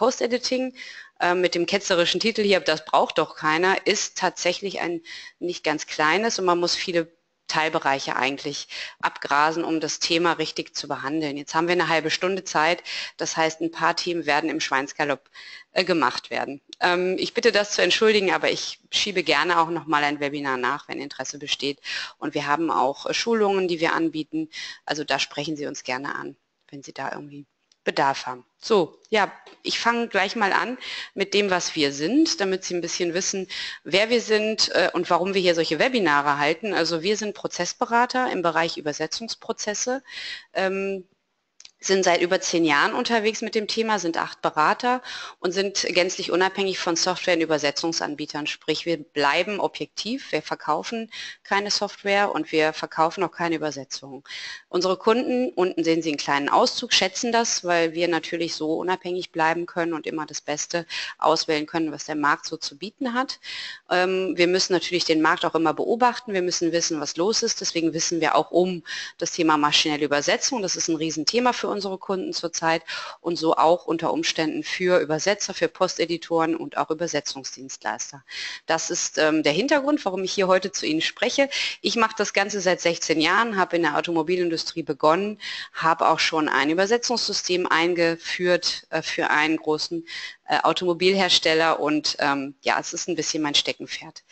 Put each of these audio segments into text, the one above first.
Post-Editing äh, mit dem ketzerischen Titel hier, das braucht doch keiner, ist tatsächlich ein nicht ganz kleines und man muss viele Teilbereiche eigentlich abgrasen, um das Thema richtig zu behandeln. Jetzt haben wir eine halbe Stunde Zeit, das heißt, ein paar Themen werden im Schweinsgalopp äh, gemacht werden. Ähm, ich bitte das zu entschuldigen, aber ich schiebe gerne auch nochmal ein Webinar nach, wenn Interesse besteht. Und wir haben auch äh, Schulungen, die wir anbieten. Also da sprechen Sie uns gerne an, wenn Sie da irgendwie Bedarf haben. So, ja, ich fange gleich mal an mit dem, was wir sind, damit Sie ein bisschen wissen, wer wir sind äh, und warum wir hier solche Webinare halten. Also wir sind Prozessberater im Bereich Übersetzungsprozesse. Ähm, sind seit über zehn Jahren unterwegs mit dem Thema, sind acht Berater und sind gänzlich unabhängig von Software- und Übersetzungsanbietern. Sprich, wir bleiben objektiv, wir verkaufen keine Software und wir verkaufen auch keine Übersetzung. Unsere Kunden, unten sehen Sie einen kleinen Auszug, schätzen das, weil wir natürlich so unabhängig bleiben können und immer das Beste auswählen können, was der Markt so zu bieten hat. Ähm, wir müssen natürlich den Markt auch immer beobachten, wir müssen wissen, was los ist. Deswegen wissen wir auch um das Thema maschinelle Übersetzung. Das ist ein Riesenthema für unsere Kunden zurzeit und so auch unter Umständen für Übersetzer, für Posteditoren und auch Übersetzungsdienstleister. Das ist ähm, der Hintergrund, warum ich hier heute zu Ihnen spreche. Ich mache das Ganze seit 16 Jahren, habe in der Automobilindustrie begonnen, habe auch schon ein Übersetzungssystem eingeführt äh, für einen großen äh, Automobilhersteller und ähm, ja, es ist ein bisschen mein Steckenpferd.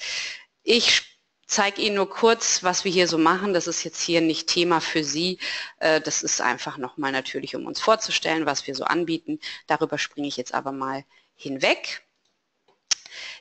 Ich zeige Ihnen nur kurz, was wir hier so machen. Das ist jetzt hier nicht Thema für Sie. Äh, das ist einfach nochmal natürlich, um uns vorzustellen, was wir so anbieten. Darüber springe ich jetzt aber mal hinweg.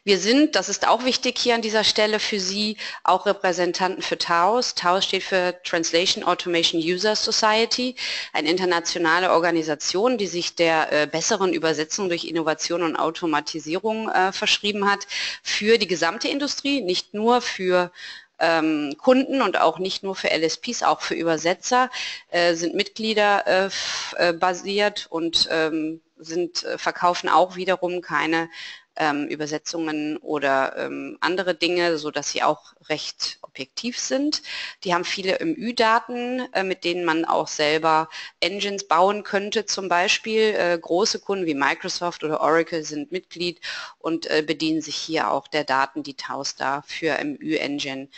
Wir sind, das ist auch wichtig hier an dieser Stelle für Sie, auch Repräsentanten für TAOS. TAOS steht für Translation Automation User Society, eine internationale Organisation, die sich der äh, besseren Übersetzung durch Innovation und Automatisierung äh, verschrieben hat für die gesamte Industrie, nicht nur für ähm, Kunden und auch nicht nur für LSPs, auch für Übersetzer, äh, sind Mitglieder äh, äh, basiert und ähm, sind, äh, verkaufen auch wiederum keine ähm, Übersetzungen oder ähm, andere Dinge, so dass sie auch recht objektiv sind. Die haben viele MÜ-Daten, äh, mit denen man auch selber Engines bauen könnte. Zum Beispiel äh, große Kunden wie Microsoft oder Oracle sind Mitglied und äh, bedienen sich hier auch der Daten, die Taos da für MÜ-Engine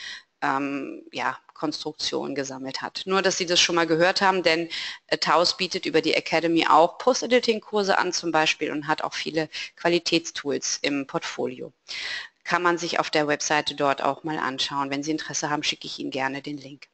ähm, ja, Konstruktion gesammelt hat. Nur, dass Sie das schon mal gehört haben, denn äh, Taos bietet über die Academy auch Post-Editing-Kurse an zum Beispiel und hat auch viele Qualitätstools im Portfolio. Kann man sich auf der Webseite dort auch mal anschauen. Wenn Sie Interesse haben, schicke ich Ihnen gerne den Link.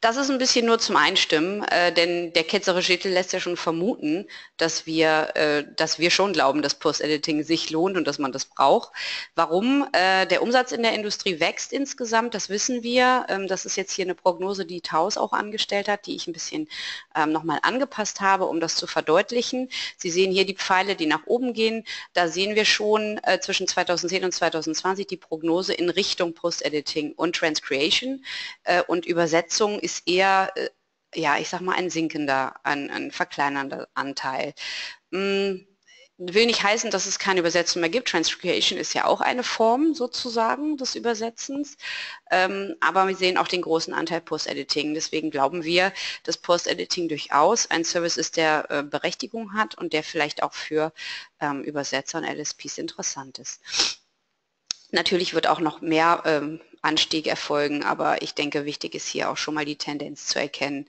Das ist ein bisschen nur zum Einstimmen, äh, denn der ketzerische Titel lässt ja schon vermuten, dass wir, äh, dass wir schon glauben, dass Post-Editing sich lohnt und dass man das braucht. Warum? Äh, der Umsatz in der Industrie wächst insgesamt, das wissen wir. Ähm, das ist jetzt hier eine Prognose, die Taus auch angestellt hat, die ich ein bisschen ähm, nochmal angepasst habe, um das zu verdeutlichen. Sie sehen hier die Pfeile, die nach oben gehen. Da sehen wir schon äh, zwischen 2010 und 2020 die Prognose in Richtung Post-Editing und Transcreation äh, und Übersetzung ist eher, äh, ja, ich sag mal, ein sinkender, ein, ein verkleinernder Anteil. Hm, will nicht heißen, dass es keine Übersetzung mehr gibt. Transcreation ist ja auch eine Form sozusagen des Übersetzens. Ähm, aber wir sehen auch den großen Anteil Post-Editing. Deswegen glauben wir, dass Post-Editing durchaus ein Service ist, der äh, Berechtigung hat und der vielleicht auch für ähm, Übersetzer und LSPs interessant ist. Natürlich wird auch noch mehr ähm, Anstieg erfolgen, aber ich denke, wichtig ist hier auch schon mal die Tendenz zu erkennen,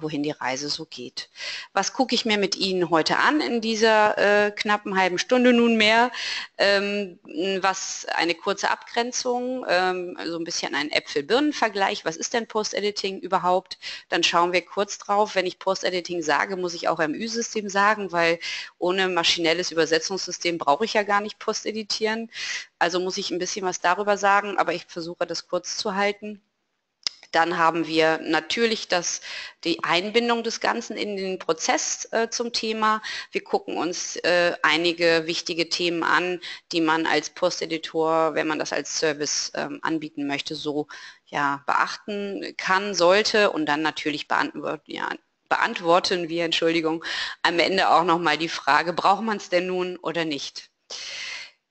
wohin die Reise so geht. Was gucke ich mir mit Ihnen heute an in dieser äh, knappen halben Stunde nunmehr? Ähm, was eine kurze Abgrenzung, ähm, so ein bisschen ein Äpfel-Birnen-Vergleich. Was ist denn Post-Editing überhaupt? Dann schauen wir kurz drauf. Wenn ich Post-Editing sage, muss ich auch MÜ-System sagen, weil ohne maschinelles Übersetzungssystem brauche ich ja gar nicht Post-Editieren. Also muss ich ein bisschen was darüber sagen, aber ich versuche das kurz zu halten. Dann haben wir natürlich das, die Einbindung des Ganzen in den Prozess äh, zum Thema. Wir gucken uns äh, einige wichtige Themen an, die man als Posteditor, wenn man das als Service ähm, anbieten möchte, so ja, beachten kann, sollte und dann natürlich beantworten, ja, beantworten wir, Entschuldigung, am Ende auch nochmal die Frage, braucht man es denn nun oder nicht?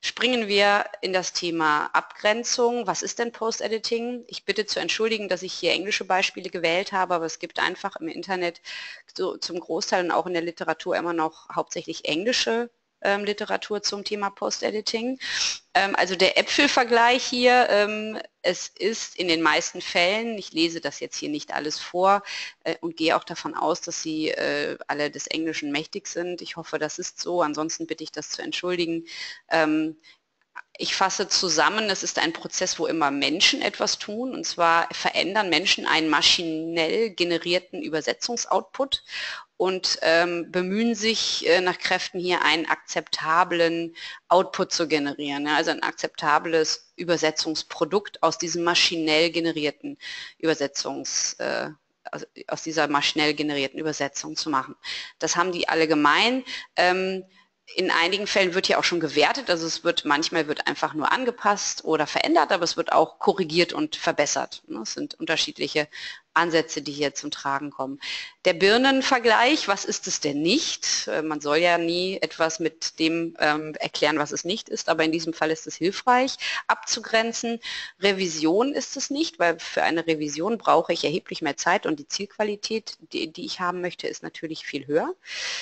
Springen wir in das Thema Abgrenzung. Was ist denn Post-Editing? Ich bitte zu entschuldigen, dass ich hier englische Beispiele gewählt habe, aber es gibt einfach im Internet so zum Großteil und auch in der Literatur immer noch hauptsächlich englische ähm, Literatur zum Thema Post-Editing. Ähm, also der Äpfelvergleich hier, ähm, es ist in den meisten Fällen, ich lese das jetzt hier nicht alles vor äh, und gehe auch davon aus, dass Sie äh, alle des Englischen mächtig sind. Ich hoffe, das ist so, ansonsten bitte ich das zu entschuldigen. Ähm, ich fasse zusammen, es ist ein Prozess, wo immer Menschen etwas tun, und zwar verändern Menschen einen maschinell generierten Übersetzungsoutput und ähm, bemühen sich äh, nach Kräften hier einen akzeptablen Output zu generieren, ja, also ein akzeptables Übersetzungsprodukt aus diesem maschinell generierten Übersetzungs äh, aus dieser maschinell generierten Übersetzung zu machen. Das haben die alle gemein. Ähm, in einigen Fällen wird hier auch schon gewertet, also es wird manchmal wird einfach nur angepasst oder verändert, aber es wird auch korrigiert und verbessert. Ne, es sind unterschiedliche Ansätze, die hier zum Tragen kommen. Der Birnenvergleich, was ist es denn nicht? Äh, man soll ja nie etwas mit dem ähm, erklären, was es nicht ist, aber in diesem Fall ist es hilfreich abzugrenzen. Revision ist es nicht, weil für eine Revision brauche ich erheblich mehr Zeit und die Zielqualität, die, die ich haben möchte, ist natürlich viel höher.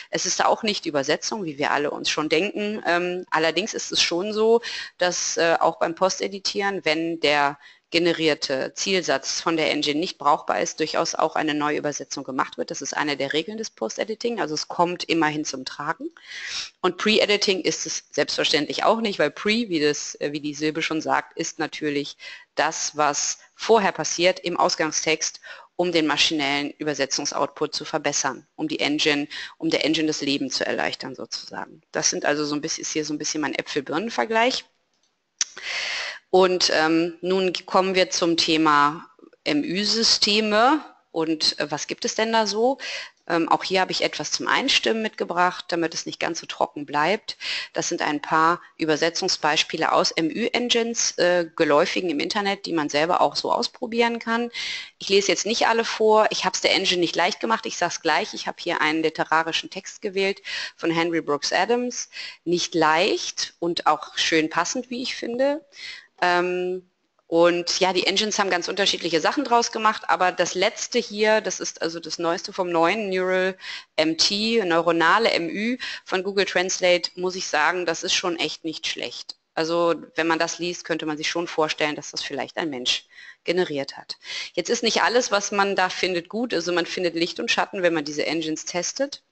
Es ist auch nicht Übersetzung, wie wir alle uns schon denken. Ähm, allerdings ist es schon so, dass äh, auch beim Posteditieren, wenn der generierte Zielsatz von der Engine nicht brauchbar ist, durchaus auch eine neue Übersetzung gemacht wird. Das ist eine der Regeln des Post-Editing, also es kommt immerhin zum Tragen. Und Pre-Editing ist es selbstverständlich auch nicht, weil Pre, wie, das, äh, wie die Silbe schon sagt, ist natürlich das, was vorher passiert im Ausgangstext, um den maschinellen Übersetzungsoutput zu verbessern, um die Engine, um der Engine das Leben zu erleichtern sozusagen. Das sind also so ein bisschen, ist hier so ein bisschen mein Äpfel-Birnen-Vergleich. Und ähm, nun kommen wir zum Thema MÜ-Systeme und äh, was gibt es denn da so? Ähm, auch hier habe ich etwas zum Einstimmen mitgebracht, damit es nicht ganz so trocken bleibt. Das sind ein paar Übersetzungsbeispiele aus MÜ-Engines, äh, geläufigen im Internet, die man selber auch so ausprobieren kann. Ich lese jetzt nicht alle vor. Ich habe es der Engine nicht leicht gemacht. Ich sage es gleich. Ich habe hier einen literarischen Text gewählt von Henry Brooks Adams. Nicht leicht und auch schön passend, wie ich finde. Ähm, und ja, die Engines haben ganz unterschiedliche Sachen draus gemacht, aber das letzte hier, das ist also das neueste vom neuen Neural MT, neuronale MÜ von Google Translate, muss ich sagen, das ist schon echt nicht schlecht. Also wenn man das liest, könnte man sich schon vorstellen, dass das vielleicht ein Mensch generiert hat. Jetzt ist nicht alles, was man da findet, gut. Also man findet Licht und Schatten, wenn man diese Engines testet.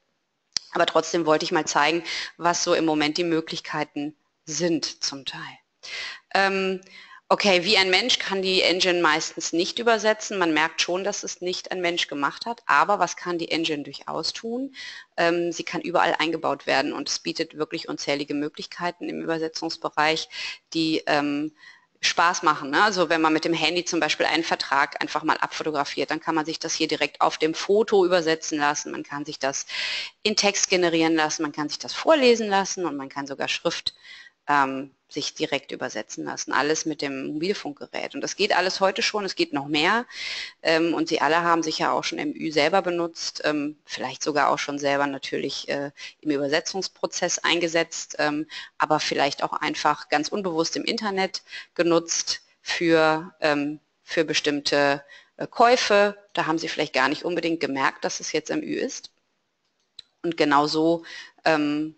Aber trotzdem wollte ich mal zeigen, was so im Moment die Möglichkeiten sind zum Teil. Ähm, okay, wie ein Mensch kann die Engine meistens nicht übersetzen. Man merkt schon, dass es nicht ein Mensch gemacht hat. Aber was kann die Engine durchaus tun? Ähm, sie kann überall eingebaut werden und es bietet wirklich unzählige Möglichkeiten im Übersetzungsbereich, die ähm, Spaß machen. Ne? Also wenn man mit dem Handy zum Beispiel einen Vertrag einfach mal abfotografiert, dann kann man sich das hier direkt auf dem Foto übersetzen lassen. Man kann sich das in Text generieren lassen, man kann sich das vorlesen lassen und man kann sogar Schrift ähm, sich direkt übersetzen lassen. Alles mit dem Mobilfunkgerät. Und das geht alles heute schon, es geht noch mehr. Ähm, und Sie alle haben sicher auch schon MÜ selber benutzt, ähm, vielleicht sogar auch schon selber natürlich äh, im Übersetzungsprozess eingesetzt, ähm, aber vielleicht auch einfach ganz unbewusst im Internet genutzt für, ähm, für bestimmte äh, Käufe. Da haben Sie vielleicht gar nicht unbedingt gemerkt, dass es jetzt MÜ ist. Und genauso ähm,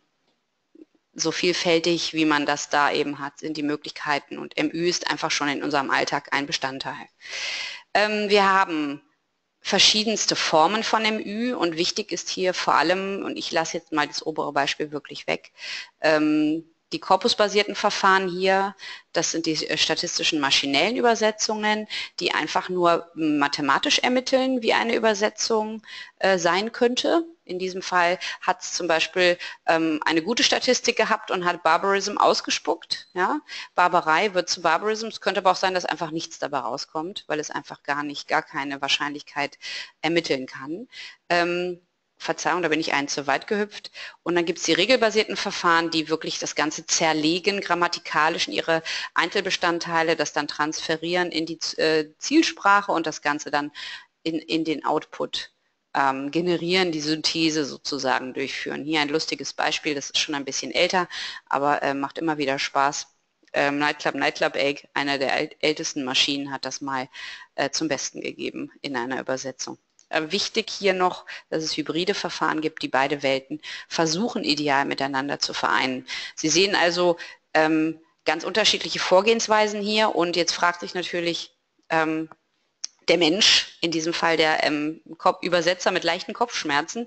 so vielfältig, wie man das da eben hat, sind die Möglichkeiten und MÜ ist einfach schon in unserem Alltag ein Bestandteil. Ähm, wir haben verschiedenste Formen von MÜ und wichtig ist hier vor allem, und ich lasse jetzt mal das obere Beispiel wirklich weg, ähm, die korpusbasierten Verfahren hier, das sind die äh, statistischen maschinellen Übersetzungen, die einfach nur mathematisch ermitteln, wie eine Übersetzung äh, sein könnte. In diesem Fall hat es zum Beispiel ähm, eine gute Statistik gehabt und hat Barbarism ausgespuckt. Ja? Barbarei wird zu Barbarism. Es könnte aber auch sein, dass einfach nichts dabei rauskommt, weil es einfach gar nicht, gar keine Wahrscheinlichkeit ermitteln kann. Ähm, Verzeihung, da bin ich einen zu weit gehüpft. Und dann gibt es die regelbasierten Verfahren, die wirklich das Ganze zerlegen, grammatikalisch in ihre Einzelbestandteile, das dann transferieren in die äh, Zielsprache und das Ganze dann in, in den Output ähm, generieren, die Synthese sozusagen durchführen. Hier ein lustiges Beispiel, das ist schon ein bisschen älter, aber äh, macht immer wieder Spaß. Ähm, Nightclub Nightclub Egg, einer der ältesten Maschinen, hat das mal äh, zum Besten gegeben in einer Übersetzung. Äh, wichtig hier noch, dass es hybride Verfahren gibt, die beide Welten versuchen ideal miteinander zu vereinen. Sie sehen also ähm, ganz unterschiedliche Vorgehensweisen hier und jetzt fragt sich natürlich, ähm, der Mensch, in diesem Fall der ähm, Übersetzer mit leichten Kopfschmerzen,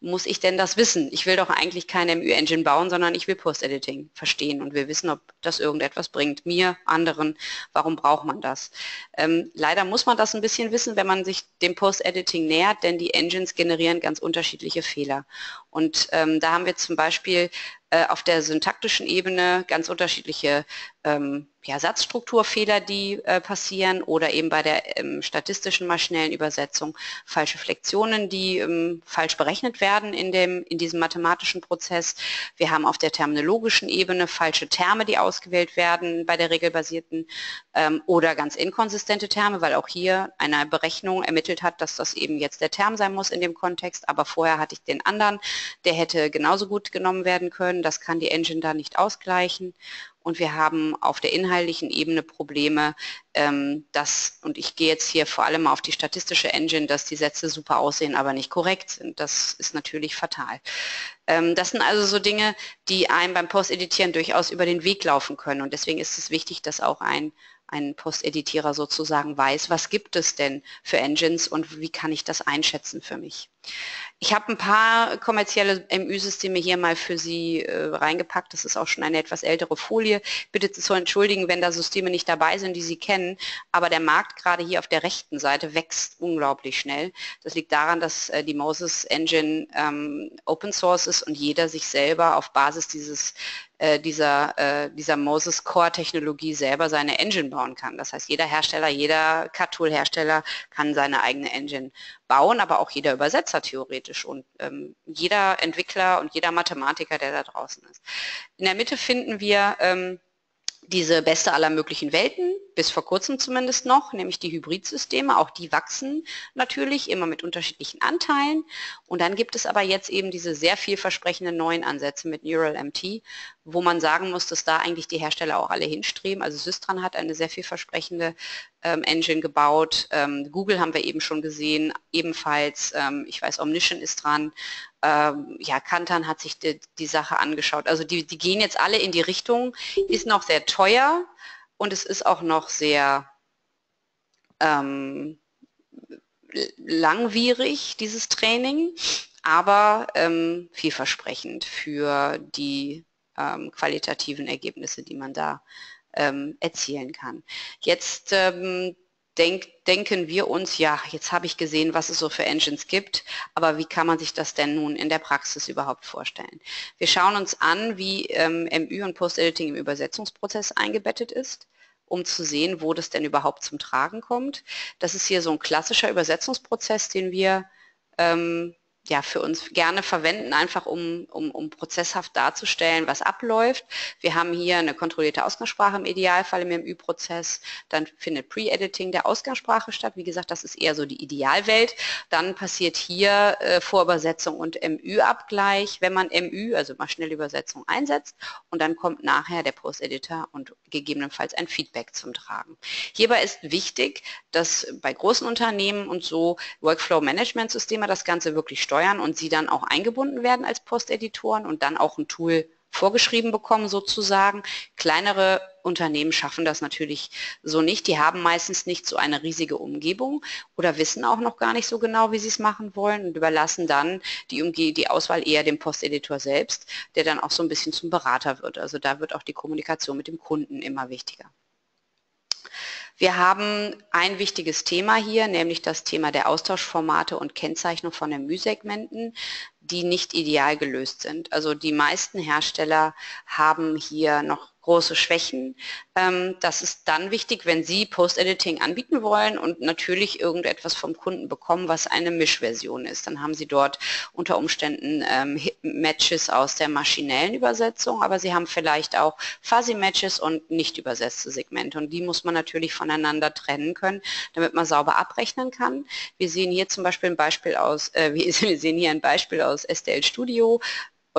muss ich denn das wissen? Ich will doch eigentlich keine MÜ-Engine bauen, sondern ich will Post-Editing verstehen und wir wissen, ob das irgendetwas bringt. Mir, anderen, warum braucht man das? Ähm, leider muss man das ein bisschen wissen, wenn man sich dem Post-Editing nähert, denn die Engines generieren ganz unterschiedliche Fehler. Und ähm, da haben wir zum Beispiel äh, auf der syntaktischen Ebene ganz unterschiedliche ähm, ja, Satzstrukturfehler, die äh, passieren oder eben bei der ähm, statistischen maschinellen Übersetzung falsche Flexionen, die ähm, falsch berechnet werden in, dem, in diesem mathematischen Prozess. Wir haben auf der terminologischen Ebene falsche Terme, die ausgewählt werden bei der regelbasierten ähm, oder ganz inkonsistente Terme, weil auch hier eine Berechnung ermittelt hat, dass das eben jetzt der Term sein muss in dem Kontext, aber vorher hatte ich den anderen, der hätte genauso gut genommen werden können. Das kann die Engine da nicht ausgleichen und wir haben auf der inhaltlichen Ebene Probleme, ähm, dass, und ich gehe jetzt hier vor allem auf die statistische Engine, dass die Sätze super aussehen, aber nicht korrekt sind. Das ist natürlich fatal. Ähm, das sind also so Dinge, die einem beim Post-Editieren durchaus über den Weg laufen können und deswegen ist es wichtig, dass auch ein ein Post-Editierer sozusagen weiß, was gibt es denn für Engines und wie kann ich das einschätzen für mich. Ich habe ein paar kommerzielle MÜ-Systeme hier mal für Sie äh, reingepackt. Das ist auch schon eine etwas ältere Folie. Bitte zu entschuldigen, wenn da Systeme nicht dabei sind, die Sie kennen. Aber der Markt gerade hier auf der rechten Seite wächst unglaublich schnell. Das liegt daran, dass äh, die Moses Engine ähm, Open Source ist und jeder sich selber auf Basis dieses äh, dieser, äh, dieser Moses Core Technologie selber seine Engine bauen kann. Das heißt, jeder Hersteller, jeder CAT-Tool-Hersteller kann seine eigene Engine bauen, aber auch jeder Übersetzer theoretisch und ähm, jeder Entwickler und jeder Mathematiker, der da draußen ist. In der Mitte finden wir ähm, diese beste aller möglichen Welten, bis vor kurzem zumindest noch, nämlich die Hybridsysteme. Auch die wachsen natürlich immer mit unterschiedlichen Anteilen. Und dann gibt es aber jetzt eben diese sehr vielversprechenden neuen Ansätze mit Neural MT, wo man sagen muss, dass da eigentlich die Hersteller auch alle hinstreben. Also Systran hat eine sehr vielversprechende ähm, Engine gebaut. Ähm, Google haben wir eben schon gesehen, ebenfalls. Ähm, ich weiß, Omnition ist dran. Ähm, ja, Kantan hat sich die, die Sache angeschaut. Also die, die gehen jetzt alle in die Richtung, ist noch sehr teuer, und es ist auch noch sehr ähm, langwierig, dieses Training, aber ähm, vielversprechend für die ähm, qualitativen Ergebnisse, die man da ähm, erzielen kann. Jetzt ähm, denk, denken wir uns, ja, jetzt habe ich gesehen, was es so für Engines gibt, aber wie kann man sich das denn nun in der Praxis überhaupt vorstellen? Wir schauen uns an, wie ähm, MÜ und Post-Editing im Übersetzungsprozess eingebettet ist um zu sehen, wo das denn überhaupt zum Tragen kommt. Das ist hier so ein klassischer Übersetzungsprozess, den wir ähm, ja, für uns gerne verwenden, einfach um, um, um prozesshaft darzustellen, was abläuft. Wir haben hier eine kontrollierte Ausgangssprache im Idealfall im MÜ-Prozess. Dann findet Pre-Editing der Ausgangssprache statt. Wie gesagt, das ist eher so die Idealwelt. Dann passiert hier äh, Vorübersetzung und MÜ-Abgleich, wenn man MÜ, also maschinelle Übersetzung, einsetzt. Und dann kommt nachher der Post-Editor und gegebenenfalls ein Feedback zum Tragen. Hierbei ist wichtig, dass bei großen Unternehmen und so Workflow-Management-Systeme das Ganze wirklich steuern steuern und sie dann auch eingebunden werden als Posteditoren und dann auch ein Tool vorgeschrieben bekommen sozusagen. Kleinere Unternehmen schaffen das natürlich so nicht. Die haben meistens nicht so eine riesige Umgebung oder wissen auch noch gar nicht so genau, wie sie es machen wollen und überlassen dann die, Umge die Auswahl eher dem Posteditor selbst, der dann auch so ein bisschen zum Berater wird. Also da wird auch die Kommunikation mit dem Kunden immer wichtiger. Wir haben ein wichtiges Thema hier, nämlich das Thema der Austauschformate und Kennzeichnung von den Mühsegmenten, die nicht ideal gelöst sind. Also die meisten Hersteller haben hier noch große Schwächen. Ähm, das ist dann wichtig, wenn Sie Post-Editing anbieten wollen und natürlich irgendetwas vom Kunden bekommen, was eine Mischversion ist. Dann haben Sie dort unter Umständen ähm, Matches aus der maschinellen Übersetzung, aber Sie haben vielleicht auch Fuzzy-Matches und nicht übersetzte Segmente und die muss man natürlich voneinander trennen können, damit man sauber abrechnen kann. Wir sehen hier zum Beispiel ein Beispiel aus, äh, wir sehen hier ein Beispiel aus STL Studio,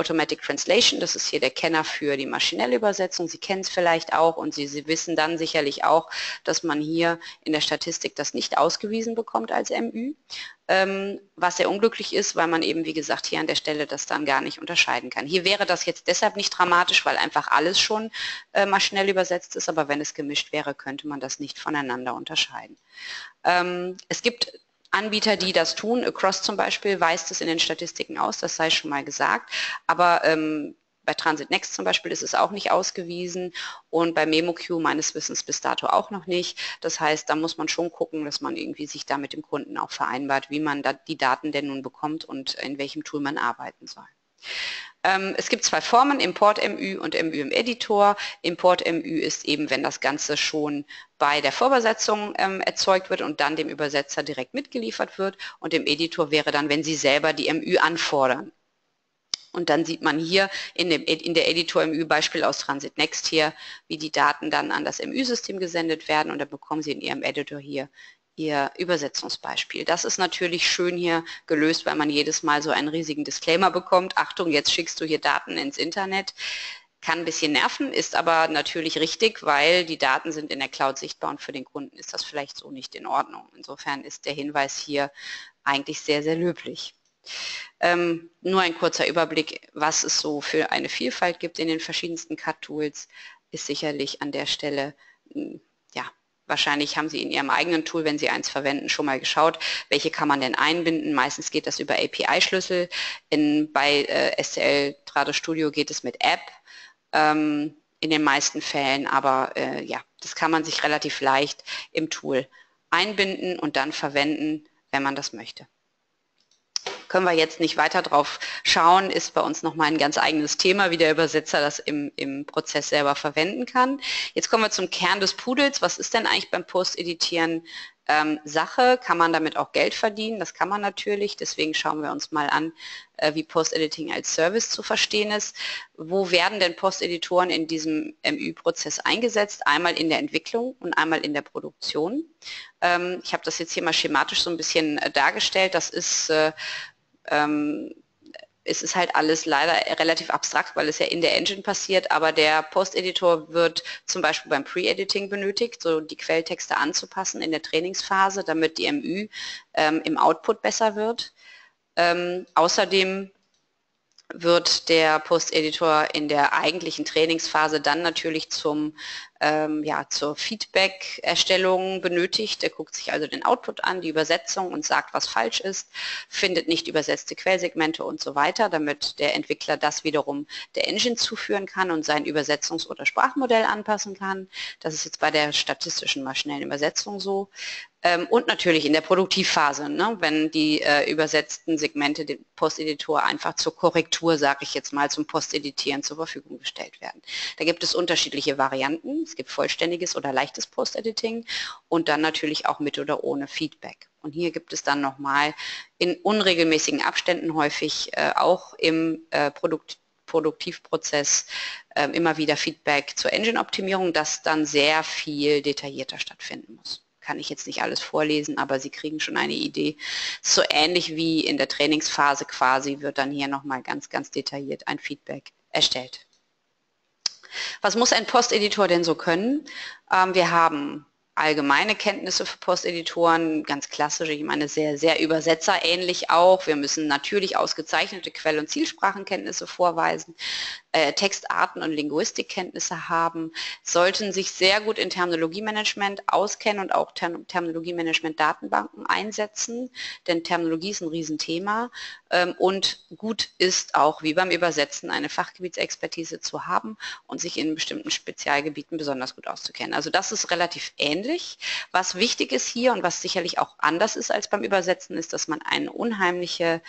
Automatic Translation, das ist hier der Kenner für die maschinelle Übersetzung. Sie kennen es vielleicht auch und Sie, Sie, wissen dann sicherlich auch, dass man hier in der Statistik das nicht ausgewiesen bekommt als MÜ, ähm, was sehr unglücklich ist, weil man eben, wie gesagt, hier an der Stelle das dann gar nicht unterscheiden kann. Hier wäre das jetzt deshalb nicht dramatisch, weil einfach alles schon äh, maschinell übersetzt ist, aber wenn es gemischt wäre, könnte man das nicht voneinander unterscheiden. Ähm, es gibt Anbieter, die das tun. Across zum Beispiel weist es in den Statistiken aus, das sei schon mal gesagt. Aber ähm, bei Transit Next zum Beispiel ist es auch nicht ausgewiesen und bei MemoQ meines Wissens bis dato auch noch nicht. Das heißt, da muss man schon gucken, dass man irgendwie sich da mit dem Kunden auch vereinbart, wie man da die Daten denn nun bekommt und in welchem Tool man arbeiten soll. Ähm, es gibt zwei Formen, Import-MÜ und MÜ im Editor. Import-MÜ ist eben, wenn das Ganze schon bei der Vorübersetzung ähm, erzeugt wird und dann dem Übersetzer direkt mitgeliefert wird. Und im Editor wäre dann, wenn Sie selber die MÜ anfordern. Und dann sieht man hier in, dem, in der Editor-MÜ-Beispiel aus Transit Next hier, wie die Daten dann an das MÜ-System gesendet werden und dann bekommen Sie in Ihrem Editor hier Ihr Übersetzungsbeispiel. Das ist natürlich schön hier gelöst, weil man jedes Mal so einen riesigen Disclaimer bekommt. Achtung, jetzt schickst du hier Daten ins Internet. Kann ein bisschen nerven, ist aber natürlich richtig, weil die Daten sind in der Cloud sichtbar und für den Kunden ist das vielleicht so nicht in Ordnung. Insofern ist der Hinweis hier eigentlich sehr, sehr löblich. Ähm, nur ein kurzer Überblick, was es so für eine Vielfalt gibt in den verschiedensten Cut-Tools, ist sicherlich an der Stelle Wahrscheinlich haben Sie in Ihrem eigenen Tool, wenn Sie eins verwenden, schon mal geschaut, welche kann man denn einbinden. Meistens geht das über API-Schlüssel. bei äh, STL Trado Studio geht es mit App ähm, in den meisten Fällen, aber äh, ja, das kann man sich relativ leicht im Tool einbinden und dann verwenden, wenn man das möchte können wir jetzt nicht weiter drauf schauen, ist bei uns nochmal ein ganz eigenes Thema, wie der Übersetzer das im, im Prozess selber verwenden kann. Jetzt kommen wir zum Kern des Pudels. Was ist denn eigentlich beim Post-Editieren ähm, Sache? Kann man damit auch Geld verdienen? Das kann man natürlich. Deswegen schauen wir uns mal an, äh, wie Post-Editing als Service zu verstehen ist. Wo werden denn Post-Editoren in diesem MÜ-Prozess eingesetzt? Einmal in der Entwicklung und einmal in der Produktion. Ähm, ich habe das jetzt hier mal schematisch so ein bisschen äh, dargestellt. Das ist äh, ähm, es ist halt alles leider relativ abstrakt, weil es ja in der Engine passiert, aber der Post-Editor wird zum Beispiel beim Pre-Editing benötigt, so die Quelltexte anzupassen in der Trainingsphase, damit die MÜ ähm, im Output besser wird. Ähm, außerdem wird der Post-Editor in der eigentlichen Trainingsphase dann natürlich zum ähm, ja, zur Feedback-Erstellung benötigt. Er guckt sich also den Output an, die Übersetzung und sagt, was falsch ist, findet nicht übersetzte Quellsegmente und so weiter, damit der Entwickler das wiederum der Engine zuführen kann und sein Übersetzungs- oder Sprachmodell anpassen kann. Das ist jetzt bei der statistischen maschinellen Übersetzung so. Ähm, und natürlich in der Produktivphase, ne, wenn die äh, übersetzten Segmente dem Posteditor einfach zur Korrektur, sage ich jetzt mal, zum Posteditieren zur Verfügung gestellt werden. Da gibt es unterschiedliche Varianten. Es gibt vollständiges oder leichtes Post-Editing und dann natürlich auch mit oder ohne Feedback. Und hier gibt es dann nochmal in unregelmäßigen Abständen häufig äh, auch im äh, Produkt Produktivprozess äh, immer wieder Feedback zur Engine-Optimierung, das dann sehr viel detaillierter stattfinden muss. Kann ich jetzt nicht alles vorlesen, aber Sie kriegen schon eine Idee. So ähnlich wie in der Trainingsphase quasi wird dann hier nochmal ganz, ganz detailliert ein Feedback erstellt. Was muss ein Posteditor denn so können? Ähm, wir haben allgemeine Kenntnisse für Posteditoren, ganz klassisch, ich meine sehr, sehr übersetzerähnlich auch. Wir müssen natürlich ausgezeichnete Quell- und Zielsprachenkenntnisse vorweisen, äh, Textarten und Linguistikkenntnisse haben, sollten sich sehr gut in Terminologiemanagement auskennen und auch Term Terminologiemanagement-Datenbanken einsetzen, denn Terminologie ist ein Riesenthema ähm, und gut ist auch wie beim Übersetzen eine Fachgebietsexpertise zu haben und sich in bestimmten Spezialgebieten besonders gut auszukennen. Also das ist relativ ähnlich. Was wichtig ist hier und was sicherlich auch anders ist als beim Übersetzen, ist, dass man eine unheimliche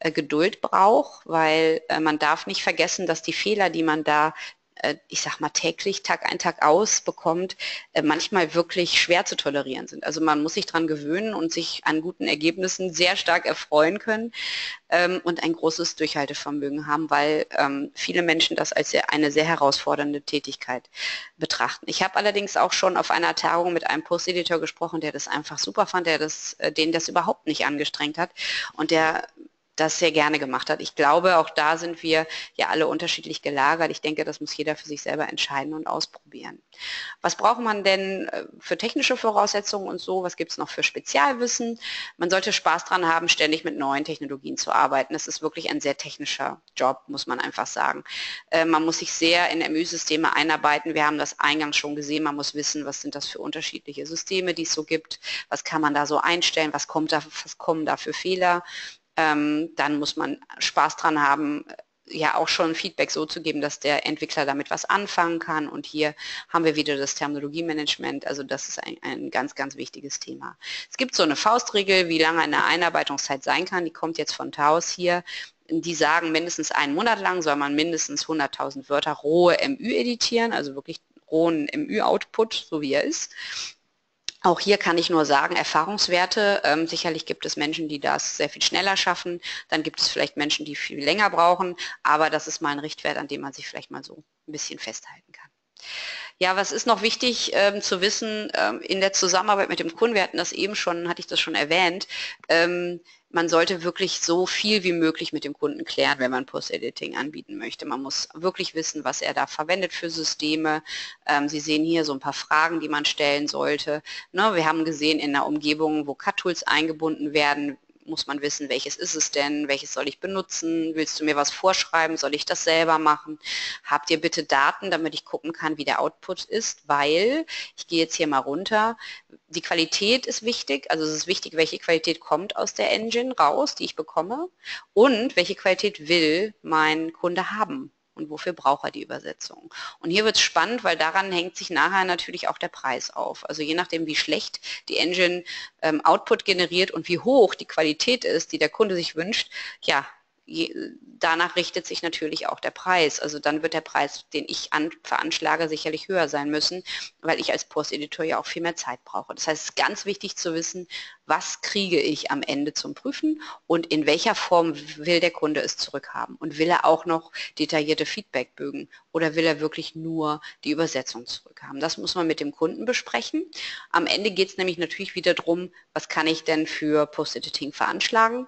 Geduld braucht, weil äh, man darf nicht vergessen, dass die Fehler, die man da äh, ich sag mal täglich, Tag ein, Tag aus bekommt, äh, manchmal wirklich schwer zu tolerieren sind. Also man muss sich daran gewöhnen und sich an guten Ergebnissen sehr stark erfreuen können ähm, und ein großes Durchhaltevermögen haben, weil ähm, viele Menschen das als eine sehr herausfordernde Tätigkeit betrachten. Ich habe allerdings auch schon auf einer Tagung mit einem Posteditor gesprochen, der das einfach super fand, der das, äh, den das überhaupt nicht angestrengt hat und der das sehr gerne gemacht hat. Ich glaube, auch da sind wir ja alle unterschiedlich gelagert. Ich denke, das muss jeder für sich selber entscheiden und ausprobieren. Was braucht man denn äh, für technische Voraussetzungen und so? Was gibt es noch für Spezialwissen? Man sollte Spaß dran haben, ständig mit neuen Technologien zu arbeiten. Das ist wirklich ein sehr technischer Job, muss man einfach sagen. Äh, man muss sich sehr in MÜ-Systeme einarbeiten. Wir haben das eingangs schon gesehen. Man muss wissen, was sind das für unterschiedliche Systeme, die es so gibt. Was kann man da so einstellen? Was kommt da, was kommen da für Fehler? Ähm, dann muss man Spaß dran haben, ja auch schon Feedback so zu geben, dass der Entwickler damit was anfangen kann. Und hier haben wir wieder das Terminologiemanagement. Also das ist ein, ein ganz, ganz wichtiges Thema. Es gibt so eine Faustregel, wie lange eine Einarbeitungszeit sein kann. Die kommt jetzt von Taos hier. Die sagen, mindestens einen Monat lang soll man mindestens 100.000 Wörter rohe MÜ editieren, also wirklich rohen MÜ-Output, so wie er ist. Auch hier kann ich nur sagen, Erfahrungswerte. Ähm, sicherlich gibt es Menschen, die das sehr viel schneller schaffen. Dann gibt es vielleicht Menschen, die viel länger brauchen. Aber das ist mal ein Richtwert, an dem man sich vielleicht mal so ein bisschen festhalten kann. Ja, was ist noch wichtig ähm, zu wissen ähm, in der Zusammenarbeit mit dem Kunden? Wir hatten das eben schon, hatte ich das schon erwähnt. Man sollte wirklich so viel wie möglich mit dem Kunden klären, wenn man Post-Editing anbieten möchte. Man muss wirklich wissen, was er da verwendet für Systeme. Ähm, Sie sehen hier so ein paar Fragen, die man stellen sollte. Ne, wir haben gesehen in einer Umgebung, wo Cut-Tools eingebunden werden, muss man wissen, welches ist es denn, welches soll ich benutzen, willst du mir was vorschreiben, soll ich das selber machen, habt ihr bitte Daten, damit ich gucken kann, wie der Output ist, weil, ich gehe jetzt hier mal runter, die Qualität ist wichtig, also es ist wichtig, welche Qualität kommt aus der Engine raus, die ich bekomme und welche Qualität will mein Kunde haben und wofür braucht er die Übersetzung. Und hier wird es spannend, weil daran hängt sich nachher natürlich auch der Preis auf. Also je nachdem, wie schlecht die Engine ähm, Output generiert und wie hoch die Qualität ist, die der Kunde sich wünscht, ja, danach richtet sich natürlich auch der Preis. Also dann wird der Preis, den ich an, veranschlage, sicherlich höher sein müssen, weil ich als Posteditor ja auch viel mehr Zeit brauche. Das heißt, es ist ganz wichtig zu wissen, was kriege ich am Ende zum Prüfen und in welcher Form will der Kunde es zurückhaben. Und will er auch noch detaillierte Feedbackbögen oder will er wirklich nur die Übersetzung zurückhaben. Das muss man mit dem Kunden besprechen. Am Ende geht es nämlich natürlich wieder darum, was kann ich denn für Post-Editing veranschlagen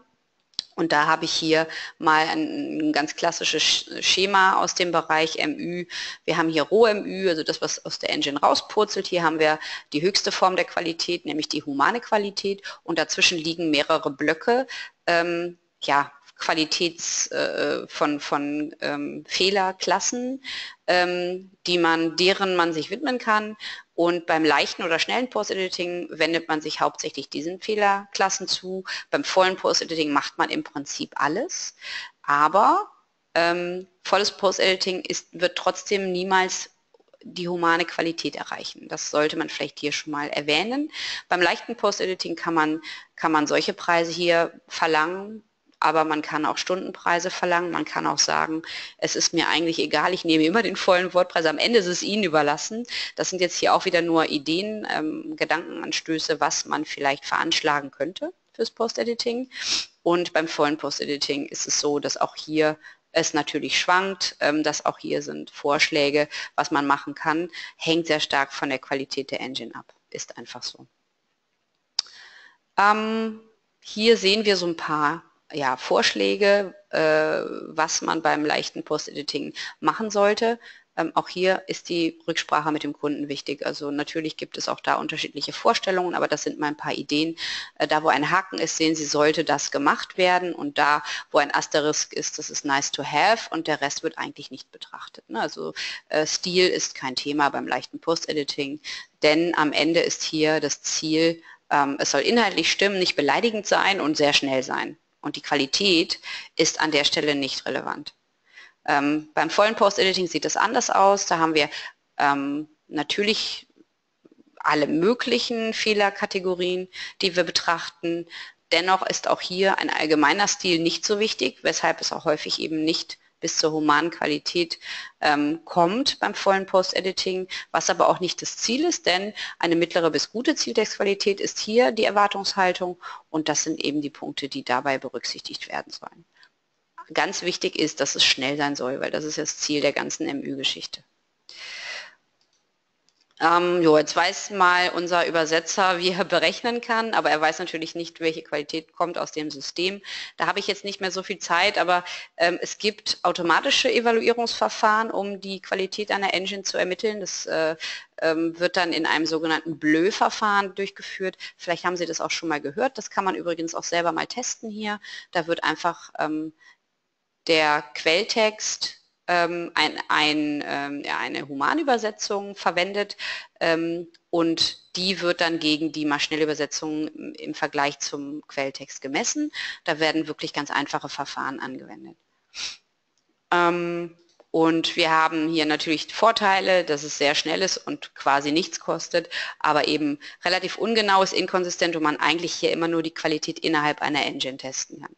und da habe ich hier mal ein, ganz klassisches Schema aus dem Bereich MÜ. Wir haben hier Roh-MÜ, also das, was aus der Engine rauspurzelt. Hier haben wir die höchste Form der Qualität, nämlich die humane Qualität. Und dazwischen liegen mehrere Blöcke. Ähm, ja, Qualitäts äh, von, von ähm, Fehlerklassen, ähm, die man, deren man sich widmen kann. Und beim leichten oder schnellen Post-Editing wendet man sich hauptsächlich diesen Fehlerklassen zu. Beim vollen Post-Editing macht man im Prinzip alles. Aber ähm, volles Post-Editing wird trotzdem niemals die humane Qualität erreichen. Das sollte man vielleicht hier schon mal erwähnen. Beim leichten Post-Editing kann man, kann man solche Preise hier verlangen, aber man kann auch Stundenpreise verlangen. Man kann auch sagen, es ist mir eigentlich egal, ich nehme immer den vollen Wortpreis. Am Ende ist es Ihnen überlassen. Das sind jetzt hier auch wieder nur Ideen, ähm, Gedankenanstöße, was man vielleicht veranschlagen könnte fürs Post-Editing. Und beim vollen Post-Editing ist es so, dass auch hier es natürlich schwankt, ähm, dass auch hier sind Vorschläge, was man machen kann, hängt sehr stark von der Qualität der Engine ab. Ist einfach so. Ähm, hier sehen wir so ein paar ja, Vorschläge, äh, was man beim leichten Post-Editing machen sollte. Ähm, auch hier ist die Rücksprache mit dem Kunden wichtig. Also natürlich gibt es auch da unterschiedliche Vorstellungen, aber das sind mal ein paar Ideen. Äh, da, wo ein Haken ist, sehen Sie, sollte das gemacht werden und da, wo ein Asterisk ist, das ist nice to have und der Rest wird eigentlich nicht betrachtet. Ne? Also äh, Stil ist kein Thema beim leichten Post-Editing, denn am Ende ist hier das Ziel, ähm, es soll inhaltlich stimmen, nicht beleidigend sein und sehr schnell sein und die Qualität ist an der Stelle nicht relevant. Ähm, beim vollen Post-Editing sieht es anders aus. Da haben wir ähm, natürlich alle möglichen Fehlerkategorien, die wir betrachten. Dennoch ist auch hier ein allgemeiner Stil nicht so wichtig, weshalb es auch häufig eben nicht bis zur humanen Qualität ähm, kommt beim vollen Post-Editing, was aber auch nicht das Ziel ist, denn eine mittlere bis gute Zieltextqualität ist hier die Erwartungshaltung und das sind eben die Punkte, die dabei berücksichtigt werden sollen. Ganz wichtig ist, dass es schnell sein soll, weil das ist das Ziel der ganzen MÜ-Geschichte. Ähm, jo, jetzt weiß mal unser Übersetzer, wie er berechnen kann, aber er weiß natürlich nicht, welche Qualität kommt aus dem System. Da habe ich jetzt nicht mehr so viel Zeit, aber ähm, es gibt automatische Evaluierungsverfahren, um die Qualität einer Engine zu ermitteln. Das äh, ähm, wird dann in einem sogenannten BLÖ-Verfahren durchgeführt. Vielleicht haben Sie das auch schon mal gehört. Das kann man übrigens auch selber mal testen hier. Da wird einfach ähm, der Quelltext ähm, ein, ein, ähm, ja, eine Humanübersetzung verwendet ähm, und die wird dann gegen die Maschinellübersetzung im Vergleich zum Quelltext gemessen. Da werden wirklich ganz einfache Verfahren angewendet. Ähm, und wir haben hier natürlich Vorteile, dass es sehr schnell ist und quasi nichts kostet, aber eben relativ ungenau ist, inkonsistent und man eigentlich hier immer nur die Qualität innerhalb einer Engine testen kann.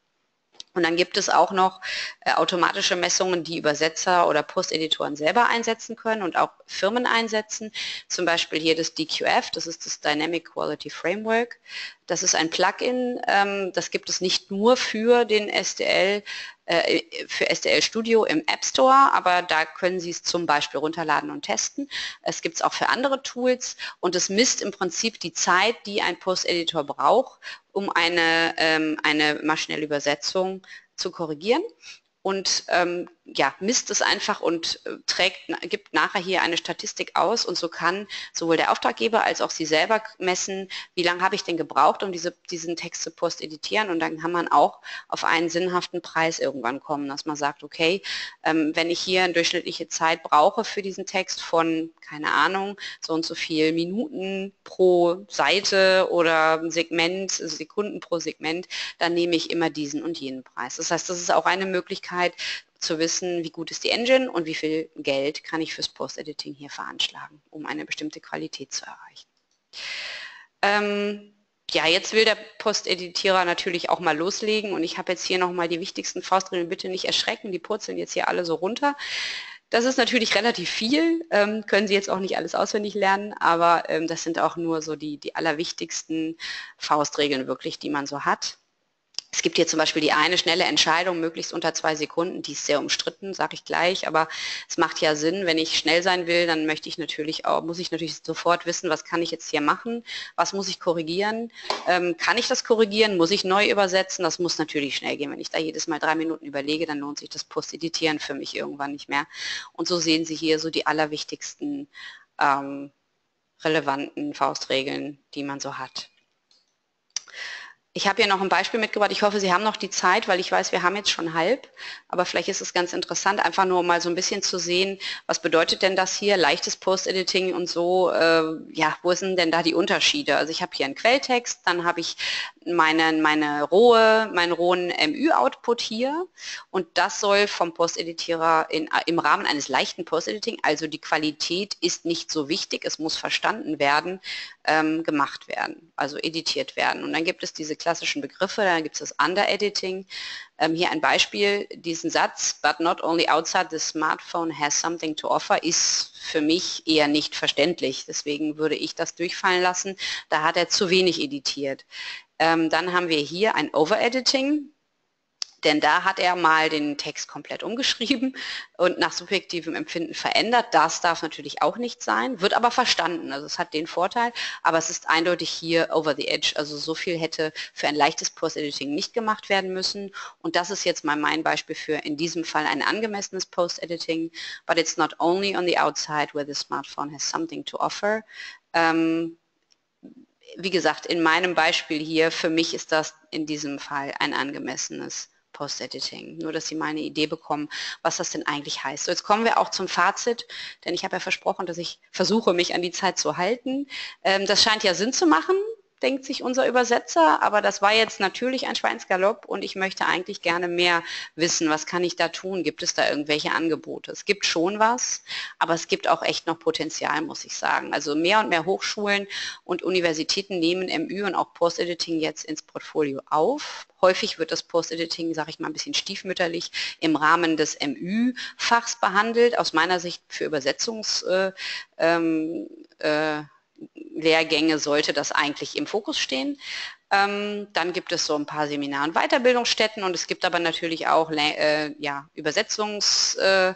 Und dann gibt es auch noch äh, automatische Messungen, die Übersetzer oder Posteditoren selber einsetzen können und auch Firmen einsetzen. Zum Beispiel hier das DQF, das ist das Dynamic Quality Framework. Das ist ein Plugin, ähm, das gibt es nicht nur für den SDL, äh, für SDL Studio im App Store, aber da können Sie es zum Beispiel runterladen und testen. Es gibt es auch für andere Tools und es misst im Prinzip die Zeit, die ein Post-Editor braucht, um eine, ähm, eine maschinelle Übersetzung zu korrigieren und ähm, ja, misst es einfach und äh, trägt, gibt nachher hier eine Statistik aus und so kann sowohl der Auftraggeber als auch Sie selber messen, wie lange habe ich denn gebraucht, um diese, diesen Text zu post-editieren und dann kann man auch auf einen sinnhaften Preis irgendwann kommen, dass man sagt, okay, ähm, wenn ich hier eine durchschnittliche Zeit brauche für diesen Text von, keine Ahnung, so und so viel Minuten pro Seite oder Segment, Sekunden pro Segment, dann nehme ich immer diesen und jenen Preis. Das heißt, das ist auch eine Möglichkeit, zu wissen, wie gut ist die Engine und wie viel Geld kann ich fürs Post-Editing hier veranschlagen, um eine bestimmte Qualität zu erreichen. Ähm, ja, jetzt will der Post-Editierer natürlich auch mal loslegen und ich habe jetzt hier nochmal die wichtigsten Faustregeln, bitte nicht erschrecken, die purzeln jetzt hier alle so runter. Das ist natürlich relativ viel, ähm, können Sie jetzt auch nicht alles auswendig lernen, aber ähm, das sind auch nur so die, die allerwichtigsten Faustregeln wirklich, die man so hat. Es gibt hier zum Beispiel die eine schnelle Entscheidung, möglichst unter zwei Sekunden, die ist sehr umstritten, sage ich gleich, aber es macht ja Sinn, wenn ich schnell sein will, dann möchte ich natürlich auch, muss ich natürlich sofort wissen, was kann ich jetzt hier machen, was muss ich korrigieren, ähm, kann ich das korrigieren, muss ich neu übersetzen, das muss natürlich schnell gehen. Wenn ich da jedes Mal drei Minuten überlege, dann lohnt sich das Post-Editieren für mich irgendwann nicht mehr. Und so sehen Sie hier so die allerwichtigsten ähm, relevanten Faustregeln, die man so hat. Ich habe hier noch ein Beispiel mitgebracht. Ich hoffe, Sie haben noch die Zeit, weil ich weiß, wir haben jetzt schon halb. Aber vielleicht ist es ganz interessant, einfach nur mal so ein bisschen zu sehen, was bedeutet denn das hier, leichtes Post-Editing und so. Äh, ja, wo sind denn da die Unterschiede? Also ich habe hier einen Quelltext, dann habe ich meine, meine rohe, meinen rohen MÜ-Output hier und das soll vom Post-Editierer im Rahmen eines leichten Post-Editing, also die Qualität ist nicht so wichtig, es muss verstanden werden, ähm, gemacht werden, also editiert werden. Und dann gibt es diese klassischen Begriffe, dann gibt es das Under-Editing. Ähm, hier ein Beispiel, diesen Satz, but not only outside the smartphone has something to offer, ist für mich eher nicht verständlich. Deswegen würde ich das durchfallen lassen. Da hat er zu wenig editiert. Ähm, dann haben wir hier ein Over-Editing denn da hat er mal den Text komplett umgeschrieben und nach subjektivem Empfinden verändert. Das darf natürlich auch nicht sein, wird aber verstanden. Also es hat den Vorteil, aber es ist eindeutig hier over the edge. Also so viel hätte für ein leichtes Post-Editing nicht gemacht werden müssen. Und das ist jetzt mal mein Beispiel für in diesem Fall ein angemessenes Post-Editing. But it's not only on the outside where the smartphone has something to offer. Ähm, wie gesagt, in meinem Beispiel hier, für mich ist das in diesem Fall ein angemessenes Post-Editing. Nur, dass Sie mal eine Idee bekommen, was das denn eigentlich heißt. So, jetzt kommen wir auch zum Fazit, denn ich habe ja versprochen, dass ich versuche, mich an die Zeit zu halten. Ähm, das scheint ja Sinn zu machen. Denkt sich unser Übersetzer, aber das war jetzt natürlich ein Schweinsgalopp und ich möchte eigentlich gerne mehr wissen, was kann ich da tun? Gibt es da irgendwelche Angebote? Es gibt schon was, aber es gibt auch echt noch Potenzial, muss ich sagen. Also mehr und mehr Hochschulen und Universitäten nehmen MÜ und auch Post-Editing jetzt ins Portfolio auf. Häufig wird das Post-Editing, sage ich mal, ein bisschen stiefmütterlich im Rahmen des MÜ-Fachs behandelt. Aus meiner Sicht für Übersetzungs äh, ähm, äh, Lehrgänge sollte das eigentlich im Fokus stehen. Ähm, dann gibt es so ein paar Seminar- und Weiterbildungsstätten und es gibt aber natürlich auch äh, ja, Übersetzungs, äh,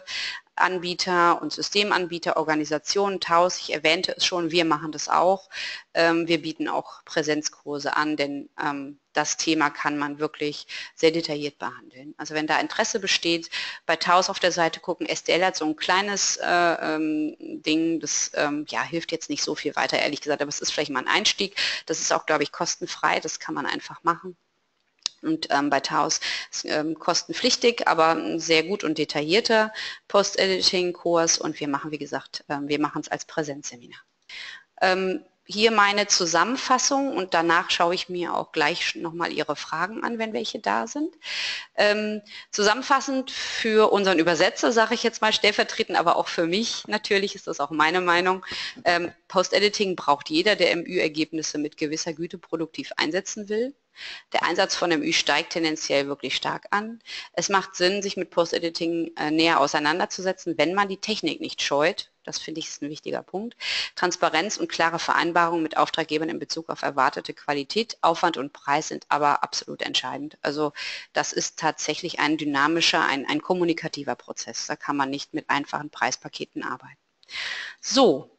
Anbieter und Systemanbieter, Organisationen, Taus, ich erwähnte es schon, wir machen das auch. Ähm, wir bieten auch Präsenzkurse an, denn ähm, das Thema kann man wirklich sehr detailliert behandeln. Also wenn da Interesse besteht, bei Taus auf der Seite gucken, SDL hat so ein kleines äh, ähm, Ding, das ähm, ja, hilft jetzt nicht so viel weiter, ehrlich gesagt, aber es ist vielleicht mal ein Einstieg. Das ist auch, glaube ich, kostenfrei, das kann man einfach machen. Und ähm, bei Taos ähm, kostenpflichtig, aber sehr gut und detaillierter Post-Editing-Kurs und wir machen, wie gesagt, ähm, wir machen es als Präsenzseminar. Ähm, hier meine Zusammenfassung und danach schaue ich mir auch gleich nochmal Ihre Fragen an, wenn welche da sind. Ähm, zusammenfassend für unseren Übersetzer, sage ich jetzt mal stellvertretend, aber auch für mich natürlich ist das auch meine Meinung. Ähm, Post-Editing braucht jeder, der MÜ-Ergebnisse mit gewisser Güte produktiv einsetzen will. Der Einsatz von MÜ steigt tendenziell wirklich stark an. Es macht Sinn, sich mit Post-Editing äh, näher auseinanderzusetzen, wenn man die Technik nicht scheut. Das finde ich ist ein wichtiger Punkt. Transparenz und klare Vereinbarungen mit Auftraggebern in Bezug auf erwartete Qualität, Aufwand und Preis sind aber absolut entscheidend. Also das ist tatsächlich ein dynamischer, ein, ein kommunikativer Prozess. Da kann man nicht mit einfachen Preispaketen arbeiten. So,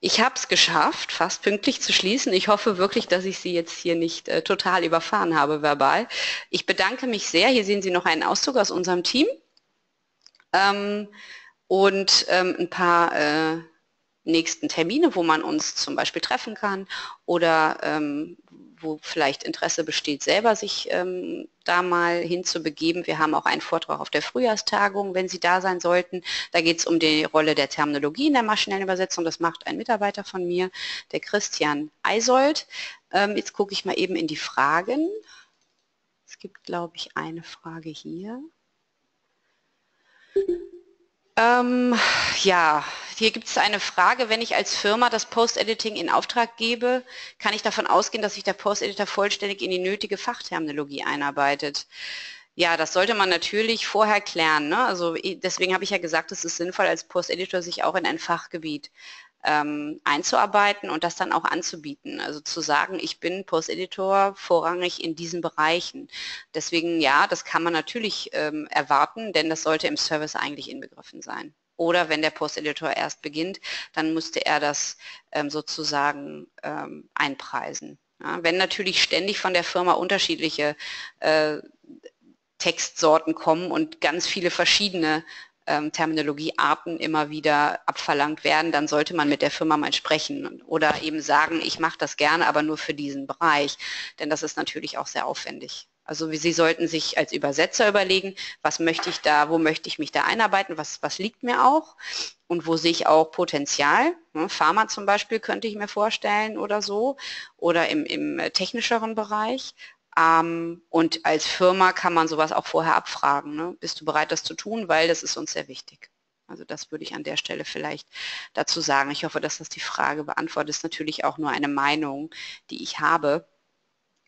ich habe es geschafft, fast pünktlich zu schließen. Ich hoffe wirklich, dass ich Sie jetzt hier nicht äh, total überfahren habe verbal. Ich bedanke mich sehr. Hier sehen Sie noch einen Auszug aus unserem Team ähm, und ähm, ein paar äh, nächsten Termine, wo man uns zum Beispiel treffen kann oder ähm, wo vielleicht Interesse besteht, selber sich ähm, da mal hinzubegeben. Wir haben auch einen Vortrag auf der Frühjahrstagung, wenn Sie da sein sollten. Da geht es um die Rolle der Terminologie in der maschinellen Übersetzung. Das macht ein Mitarbeiter von mir, der Christian Eisold. Ähm, jetzt gucke ich mal eben in die Fragen. Es gibt, glaube ich, eine Frage hier. Ähm, ja, hier gibt es eine Frage, wenn ich als Firma das Post-Editing in Auftrag gebe, kann ich davon ausgehen, dass sich der Post-Editor vollständig in die nötige Fachterminologie einarbeitet? Ja, das sollte man natürlich vorher klären. Ne? Also deswegen habe ich ja gesagt, es ist sinnvoll, als Post-Editor sich auch in ein Fachgebiet ähm, einzuarbeiten und das dann auch anzubieten. Also zu sagen, ich bin Post-Editor vorrangig in diesen Bereichen. Deswegen ja, das kann man natürlich ähm, erwarten, denn das sollte im Service eigentlich inbegriffen sein. Oder wenn der Post-Editor erst beginnt, dann musste er das ähm, sozusagen ähm, einpreisen. Ja, wenn natürlich ständig von der Firma unterschiedliche äh, Textsorten kommen und ganz viele verschiedene ähm, Terminologiearten immer wieder abverlangt werden, dann sollte man mit der Firma mal sprechen oder eben sagen, ich mache das gerne, aber nur für diesen Bereich, denn das ist natürlich auch sehr aufwendig. Also Sie sollten sich als Übersetzer überlegen, was möchte ich da, wo möchte ich mich da einarbeiten, was, was liegt mir auch und wo sehe ich auch Potenzial. Ne, Pharma zum Beispiel könnte ich mir vorstellen oder so oder im, im technischeren Bereich. Ähm, und als Firma kann man sowas auch vorher abfragen. Ne? Bist du bereit, das zu tun? Weil das ist uns sehr wichtig. Also das würde ich an der Stelle vielleicht dazu sagen. Ich hoffe, dass das die Frage beantwortet. Ist natürlich auch nur eine Meinung, die ich habe.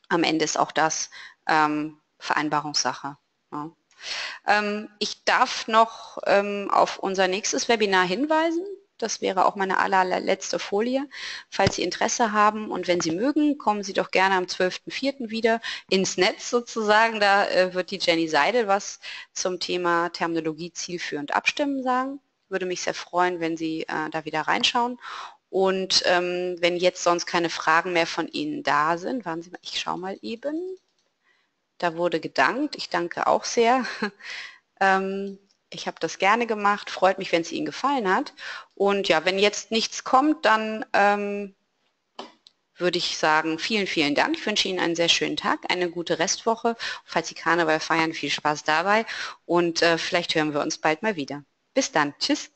Am Ende ist auch das ähm, Vereinbarungssache. Ja. Ähm, ich darf noch ähm, auf unser nächstes Webinar hinweisen. Das wäre auch meine allerletzte Folie. Falls Sie Interesse haben und wenn Sie mögen, kommen Sie doch gerne am 12.04. wieder ins Netz sozusagen. Da äh, wird die Jenny Seidel was zum Thema Terminologie zielführend abstimmen sagen. Würde mich sehr freuen, wenn Sie äh, da wieder reinschauen. Und ähm, wenn jetzt sonst keine Fragen mehr von Ihnen da sind, warten Sie mal, ich schaue mal eben. Da wurde gedankt. Ich danke auch sehr. ähm, ich habe das gerne gemacht, freut mich, wenn es Ihnen gefallen hat. Und ja, wenn jetzt nichts kommt, dann ähm, würde ich sagen, vielen, vielen Dank. Ich wünsche Ihnen einen sehr schönen Tag, eine gute Restwoche. Falls Sie Karneval feiern, viel Spaß dabei und äh, vielleicht hören wir uns bald mal wieder. Bis dann. Tschüss.